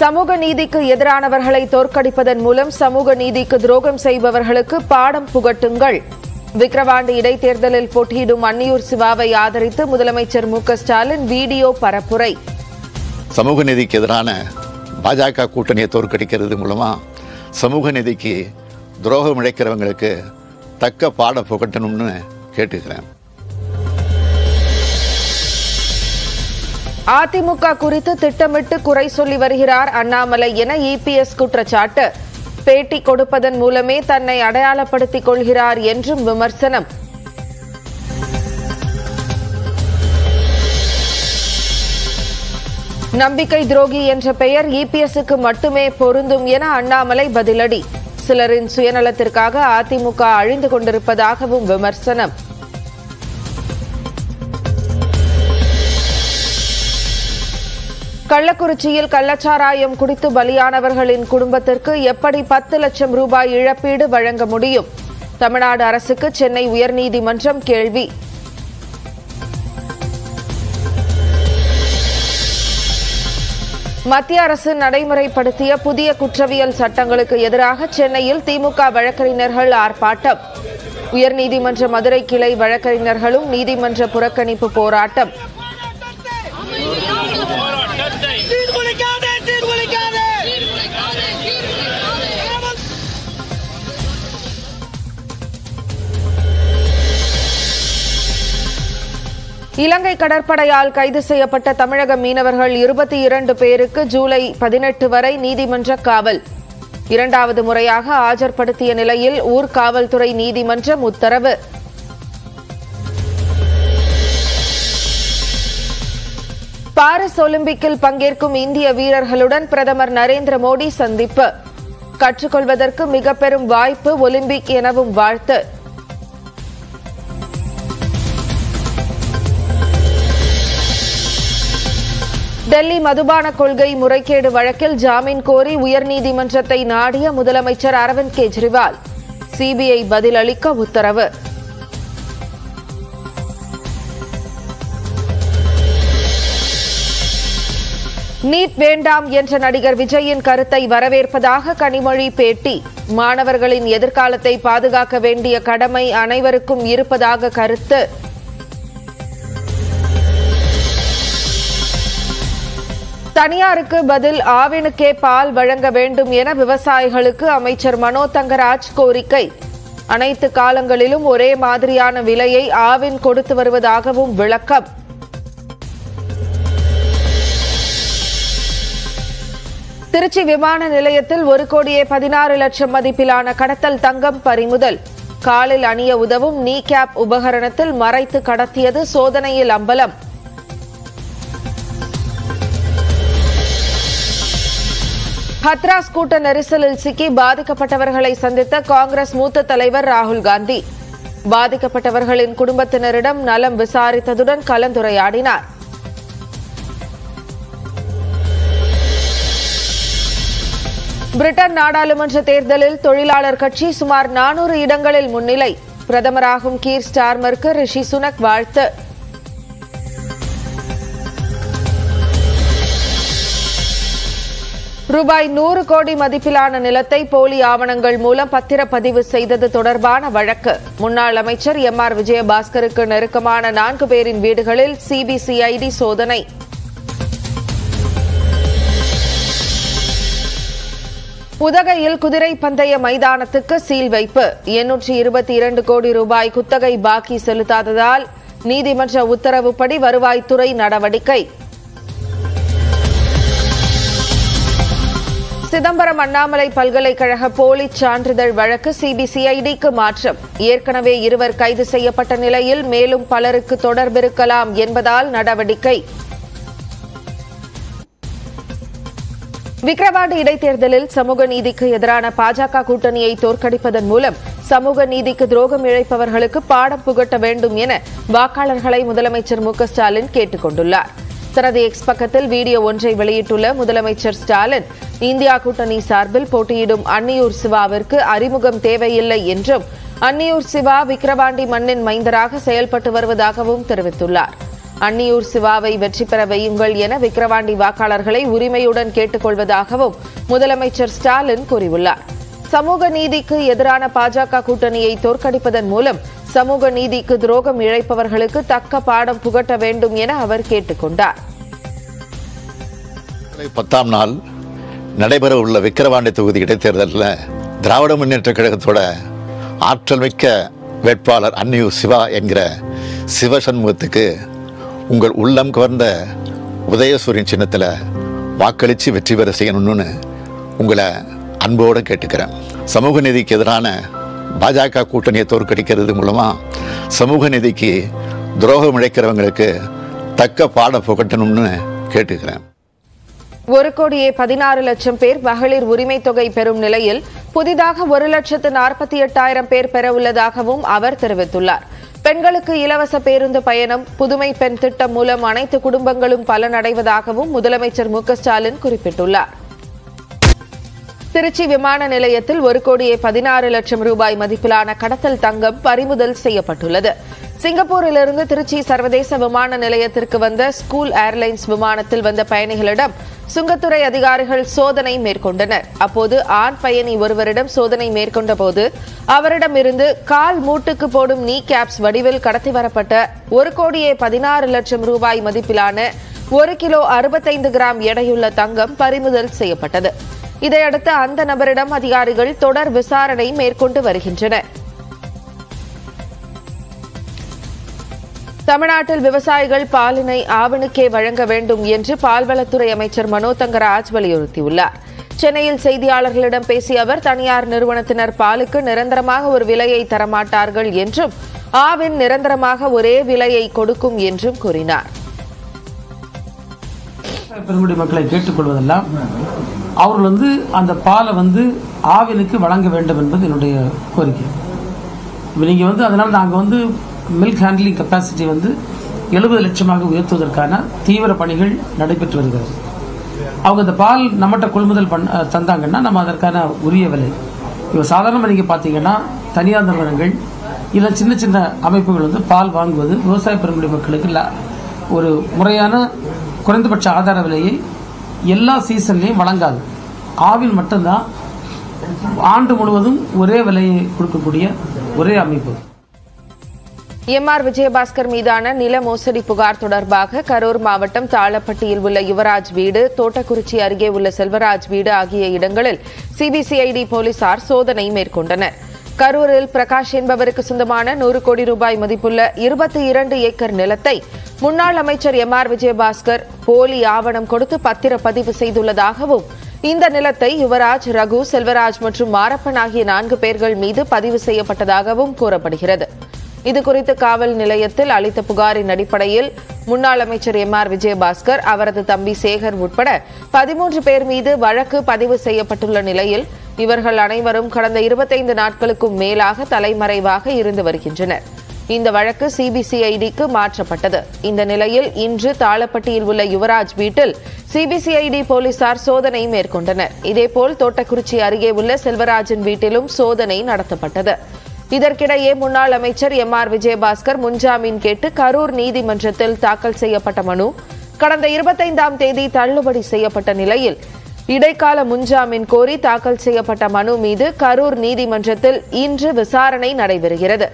சமூக நீதிக்கு எதிரானவர்களை தோற்கடிப்பதன் மூலம் சமூக நீதிக்கு துரோகம் செய்பவர்களுக்கு பாடம் புகட்டுங்கள். விக்கிரவாண்டி இடைத்தேர்தலில் போட்டியிடும் அன்னியூர் சிவாவை ஆதரித்து முதலமைச்சர் மு ஸ்டாலின் வீடியோ பரப்புரை. சமூக நீதிக்கு எதிரான பாஜக கூட்டணியை தோற்கடிக்கிறது மூலமா சமூக நீதிக்கு துரோகம் இழைக்கிறவங்களுக்கு தக்க பாடம் புகட்டணும்னு கேட்டுக்கிறேன். அதிமுக குறித்து திட்டமிட்டு குறை சொல்லி வருகிறார் அண்ணாமலை என இபிஎஸ் குற்றச்சாட்டு. பேட்டி கொடுப்பதன் மூலமே தன்னை அடையாளப்படுத்திக் கொள்கிறார் என்றும் விமர்சனம். நம்பிக்கை துரோகி என்ற பெயர் இபிஎஸ்க்கு மட்டுமே பொருந்தும் என அண்ணாமலை பதிலடி. சிலரின் சுயநலத்திற்காக அதிமுக அழிந்து கொண்டிருப்பதாகவும் விமர்சனம். கள்ளக்குறிச்சியில் கள்ளச்சாராயம் குடித்து பலியானவர்களின் குடும்பத்திற்கு எப்படி பத்து லட்சம் ரூபாய் இழப்பீடு வழங்க முடியும்? தமிழ்நாடு அரசுக்கு சென்னை உயர்நீதிமன்றம் கேள்வி. மத்திய அரசு நடைமுறைப்படுத்திய புதிய குற்றவியல் சட்டங்களுக்கு எதிராக சென்னையில் திமுக வழக்கறிஞர்கள் ஆர்ப்பாட்டம். உயர்நீதிமன்ற மதுரை கிளை வழக்கறிஞர்களும் நீதிமன்ற புறக்கணிப்பு போராட்டம். இலங்கை கடற்படையால் கைது செய்யப்பட்ட தமிழக மீனவர்கள் இருபத்தி இரண்டு பேருக்கு ஜூலை பதினெட்டு வரை நீதிமன்ற காவல். இரண்டாவது முறையாக ஆஜர்படுத்திய நிலையில் ஊர்காவல்துறை நீதிமன்றம் உத்தரவு. பாரிஸ் ஒலிம்பிக்கில் பங்கேற்கும் இந்திய வீரர்களுடன் பிரதமர் நரேந்திர மோடி சந்திப்பு. கற்றுக்கொள்வதற்கு மிக பெரும் வாய்ப்பு ஒலிம்பிக் எனவும் வாழ்த்து. டெல்லி மதுபான கொள்கை முறைகேடு வழக்கில் ஜாமீன் கோரி உயர்நீதிமன்றத்தை நாடிய முதலமைச்சர் அரவிந்த் கெஜ்ரிவால். சிபிஐ பதிலளிக்க உத்தரவு. நீட் வேண்டாம் என்ற நடிகர் விஜயின் கருத்தை வரவேற்பதாக கனிமொழி பேட்டி. மாணவர்களின் எதிர்காலத்தை பாதுகாக்க வேண்டிய கடமை அனைவருக்கும் இருப்பதாக கருத்து. தனியாருக்கு பதில் ஆவினுக்கே பால் வழங்க வேண்டும் என விவசாயிகளுக்கு அமைச்சர் மனோ தங்கராஜ் கோரிக்கை. அனைத்து காலங்களிலும் ஒரே மாதிரியான விலையை ஆவின் கொடுத்து வருவதாகவும் விளக்கம். திருச்சி விமான நிலையத்தில் ஒரு கோடியே பதினாறு லட்சம் மதிப்பிலான கடத்தல் தங்கம் பறிமுதல். காலில் அணிய உதவும் நீ கேப் உபகரணத்தில் மறைத்து கடத்தியது சோதனையில் அம்பலம். ஹத்ராஸ் கூட்ட நெரிசலில் சிக்கி பாதிக்கப்பட்டவர்களை சந்தித்த காங்கிரஸ் மூத்த தலைவர் ராகுல் காந்தி. பாதிக்கப்பட்டவர்களின் குடும்பத்தினரிடம் நலம் விசாரித்ததுடன் கலந்துரையாடினார். பிரிட்டன் நாடாளுமன்ற தேர்தலில் தொழிலாளர் கட்சி சுமார் நானூறு இடங்களில் முன்னிலை. பிரதமராகும் கீர் ஸ்டார்மருக்கு ரிஷி சுனக் வாழ்த்து. ரூபாய் நூறு கோடி மதிப்பிலான நிலத்தை போலி ஆவணங்கள் மூலம் பத்திரப்பதிவு செய்தது தொடர்பான வழக்கு. முன்னாள் அமைச்சர் எம் ஆர் விஜயபாஸ்கருக்கு நெருக்கமான நான்கு பேரின் வீடுகளில் சிபிசிஐடி சோதனை. உதகையில் குதிரை பந்தய மைதானத்துக்கு சீல் வைப்பு. எண்ணூற்றி இருபத்தி இரண்டு கோடி ரூபாய் குத்தகை பாக்கி செலுத்தாததால் நீதிமன்ற உத்தரவுப்படி வருவாய்த்துறை நடவடிக்கை. சிதம்பரம் அண்ணாமலை பல்கலைக்கழக போலி சான்றிதழ் வழக்கு சிபிசிஐடிக்கு மாற்றம். ஏற்கனவே இருவர் கைது செய்யப்பட்ட நிலையில் மேலும் பலருக்கு தொடர்பிருக்கலாம் என்பதால் நடவடிக்கை. விக்கிரவாண்டி இடைத்தேர்தலில் சமூக நீதிக்கு எதிரான பாஜக கூட்டணியை தோற்கடிப்பதன் மூலம் சமூக நீதிக்கு துரோகம் இழைப்பவர்களுக்கு பாடம் புகட்ட வேண்டும் என வாக்காளர்களை முதலமைச்சர் மு ஸ்டாலின் கேட்டுக் கொண்டுள்ளாா் தனது எக்ஸ் பக்கத்தில் வீடியோ ஒன்றை வெளியிட்டுள்ள முதலமைச்சர் ஸ்டாலின் இந்தியா கூட்டணி சார்பில் போட்டியிடும் அன்னியூர் சிவாவிற்கு அறிமுகம் தேவையில்லை என்றும் அன்னியூர் சிவா விக்கிரவாண்டி மண்ணின் மைந்தராக செயல்பட்டு வருவதாகவும் தெரிவித்துள்ளார். அன்னியூர் சிவாவை வெற்றி பெற வையுங்கள் என விக்கிரவாண்டி வாக்காளர்களை உரிமையுடன் கேட்டுக்கொள்வதாகவும் முதலமைச்சர் ஸ்டாலின் கூறியுள்ளார். சமூக நீதிக்கு எதிரான பாஜக கூட்டணியை தோற்கடிப்பதன் மூலம் சமூக நீதிக்கு துரோகம் இழைப்பவர்களுக்கு தக்க பாடம் புகட்ட வேண்டும் என அவர் கேட்டுக்கொண்டார். பத்தாம் நாள் நடைபெற உள்ள விக்கிரவாண்டி தொகுதி இடைத்தேர்தலில் திராவிட முன்னேற்ற கழகத்தோட ஆற்றல் மிக்க வேட்பாளர் அன்னியூர் சிவா என்கிற சிவசண்முகத்துக்கு உங்கள் உள்ளம் கவர்ந்த உதயசூரியன் சின்னத்தில் வாக்களித்து வெற்றி பெற செய்யணும்னு உங்களை அன்போடு கேட்டுக்கிறேன். சமூக நீதிக்கு எதிரான பாஜக கூட்டணியை தோற்கடிக்கிறது மூலமாக சமூக நீதிக்கு துரோகம் இழைக்கிறவங்களுக்கு தக்க பாடம் புகட்டணும்னு கேட்டுக்கிறேன். ஒரு கோடியே பதினாறு லட்சம் பேர் மகளிர் உரிமை தொகை பெறும் நிலையில் புதிதாக ஒரு லட்சத்து நாற்பத்தி எட்டாயிரம் பேர் பெற உள்ளதாகவும் அவர் தெரிவித்துள்ளார். பெண்களுக்கு இலவச பேருந்து பயணம் புதுமை பெண் திட்டம் மூலம் அனைத்து குடும்பங்களும் பலனடைவதாகவும் முதலமைச்சர் மு ஸ்டாலின் குறிப்பிட்டுள்ளார். திருச்சி விமான நிலையத்தில் ஒரு கோடியே பதினாறு லட்சம் ரூபாய் மதிப்பிலான கடத்தல் தங்கம் பறிமுதல் செய்யப்பட்டுள்ளது. சிங்கப்பூரிலிருந்து திருச்சி சர்வதேச விமான நிலையத்திற்கு வந்த ஸ்கூல் ஏர்லைன்ஸ் விமானத்தில் வந்த பயணிகளிடம் சுங்கத்துறை அதிகாரிகள் சோதனை மேற்கொண்டனர். அப்போது ஆண் பயணி ஒருவரிடம் சோதனை மேற்கொண்ட போது அவரிடமிருந்து கால் மூட்டுக்கு போடும் நீ கேப்ஸ் வடிவில் கடத்தி வரப்பட்ட ஒரு கோடியே பதினாறு லட்சம் ரூபாய் மதிப்பிலான ஒரு கிலோ அறுபத்தைந்து கிராம் எடையுள்ள தங்கம் பறிமுதல் செய்யப்பட்டது. இதையடுத்து அந்த நபரிடம் அதிகாரிகள் தொடர் விசாரணை மேற்கொண்டு வருகின்றனர். தமிழ்நாட்டில் விவசாயிகள் பாலினை ஆவணுக்கே வழங்க வேண்டும் என்று பால்வளத்துறை அமைச்சர் மனோ தங்கராஜ் வலியுறுத்தியுள்ளார். சென்னையில் செய்தியாளர்களிடம் பேசிய அவர் தனியார் நிறுவனத்தினர் பாலுக்கு நிரந்தரமாக ஒரு விலையை தரமாட்டார்கள் என்றும் ஆவின் நிரந்தரமாக ஒரே விலையை கொடுக்கும் என்றும் கூறினார். பெருங்குடி மக்களை கேட்டுக்கொள்வதெல்லாம் அவர்கள் வந்து அந்த பாலை வந்து ஆவினுக்கு வழங்க வேண்டும் என்பது என்னுடைய கோரிக்கை. இப்போ நீங்கள் வந்து அதனால் நாங்கள் வந்து மில்க் ஹேண்ட்லிங் கெப்பாசிட்டி வந்து எழுபது லட்சமாக உயர்த்துவதற்கான தீவிர பணிகள் நடைபெற்று வருகிறது. அவங்க இந்த பால் நம்மகிட்ட கொள்முதல் பண்ண தந்தாங்கன்னா நம்ம அதற்கான உரிய விலை. இப்போ சாதாரணமாக நீங்கள் பார்த்தீங்கன்னா தனியார் நிறுவனங்கள் இல்லை சின்ன சின்ன அமைப்புகள் வந்து பால் வாங்குவது விவசாய பெருங்குடி மக்களுக்கு ஒரு முறையான குறைந்தபட்ச ஆதார விலையை எல்லா சீசன்லையும் வழங்காது. ஆவின் மட்டும்தான் ஆண்டு முழுவதும் ஒரே விலையை கொடுக்கக்கூடிய ஒரே அமைப்பு. எம் ஆர் விஜயபாஸ்கர் மீதான நில மோசடி புகார் தொடர்பாக கரூர் மாவட்டம் தாளப்பட்டியில் உள்ள யுவராஜ் வீடு தோட்டக்குறிச்சி அருகே உள்ள செல்வராஜ் வீடு ஆகிய இடங்களில் சிபிசிஐடி போலீசார் சோதனை மேற்கொண்டனர். கரூரில் பிரகாஷ் என்பவருக்கு சொந்தமான நூறு கோடி ரூபாய் மதிப்புள்ள இருபத்தி இரண்டு ஏக்கர் நிலத்தை முன்னாள் அமைச்சர் எம் ஆர் விஜயபாஸ்கர் போலி ஆவணம் கொடுத்து பத்திரப்பதிவு செய்துள்ளதாகவும் இந்த நிலத்தை யுவராஜ் ரகு செல்வராஜ் மற்றும் மாரப்பன் ஆகிய நான்கு பேர்கள் மீது பதிவு செய்யப்பட்டதாகவும் கூறப்படுகிறது. இதுகுறித்து காவல் நிலையத்தில் அளித்த புகாரின் அடிப்படையில் முன்னாள் அமைச்சர் எம் ஆர் விஜயபாஸ்கர் அவரது தம்பி சேகர் உட்பட பதிமூன்று பேர் மீது வழக்கு பதிவு செய்யப்பட்டுள்ள நிலையில் இவர்கள் அனைவரும் கடந்த இருபத்தைந்து நாட்களுக்கும் மேலாக தலைமறைவாக இருந்து வருகின்றனர். இந்த வழக்கு சிபிசிஐடிக்கு மாற்றப்பட்டது. இந்த நிலையில் இன்று தாளப்பட்டியில் உள்ள யுவராஜ் வீட்டில் சிபிசிஐடி போலீசார் சோதனை மேற்கொண்டனர். இதேபோல் தோட்டக்குறிச்சி அருகே உள்ள செல்வராஜன் வீட்டிலும் சோதனை நடத்தப்பட்டது. இதற்கிடையே முன்னாள் அமைச்சர் எம் ஆர் விஜயபாஸ்கர் முன்ஜாமீன் கேட்டு கரூர் நீதிமன்றத்தில் தாக்கல் செய்யப்பட்ட மனு. கடந்த இருபத்தைந்தாம் தேதி தள்ளுபடி செய்யப்பட்ட நிலையில் இடைக்கால முன்ஜாமீன் கோரி தாக்கல் செய்யப்பட்ட மனு மீது கரூர் நீதிமன்றத்தில் இன்று விசாரணை நடைபெறுகிறது.